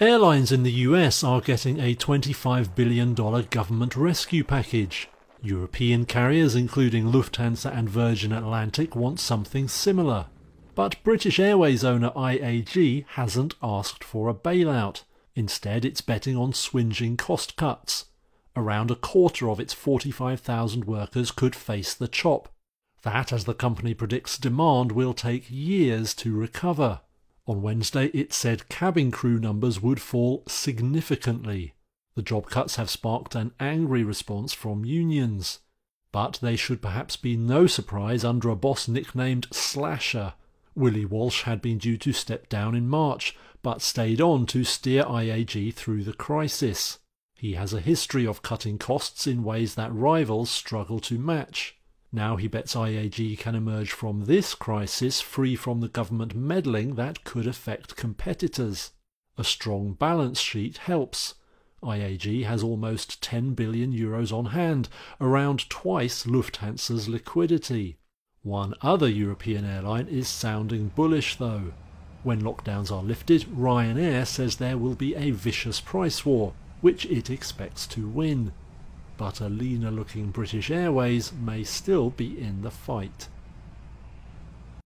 Airlines in the US are getting a $25 billion government rescue package. European carriers, including Lufthansa and Virgin Atlantic, want something similar. But British Airways owner IAG hasn't asked for a bailout. Instead, it's betting on swinging cost cuts. Around a quarter of its 45,000 workers could face the chop. That, as the company predicts demand, will take years to recover. On Wednesday, it said cabin crew numbers would fall significantly. The job cuts have sparked an angry response from unions. But they should perhaps be no surprise under a boss nicknamed Slasher. Willie Walsh had been due to step down in March, but stayed on to steer IAG through the crisis. He has a history of cutting costs in ways that rivals struggle to match. Now he bets IAG can emerge from this crisis free from the government meddling that could affect competitors. A strong balance sheet helps. IAG has almost 10 billion euros on hand, around twice Lufthansa's liquidity. One other European airline is sounding bullish though. When lockdowns are lifted, Ryanair says there will be a vicious price war, which it expects to win but a leaner looking British Airways may still be in the fight.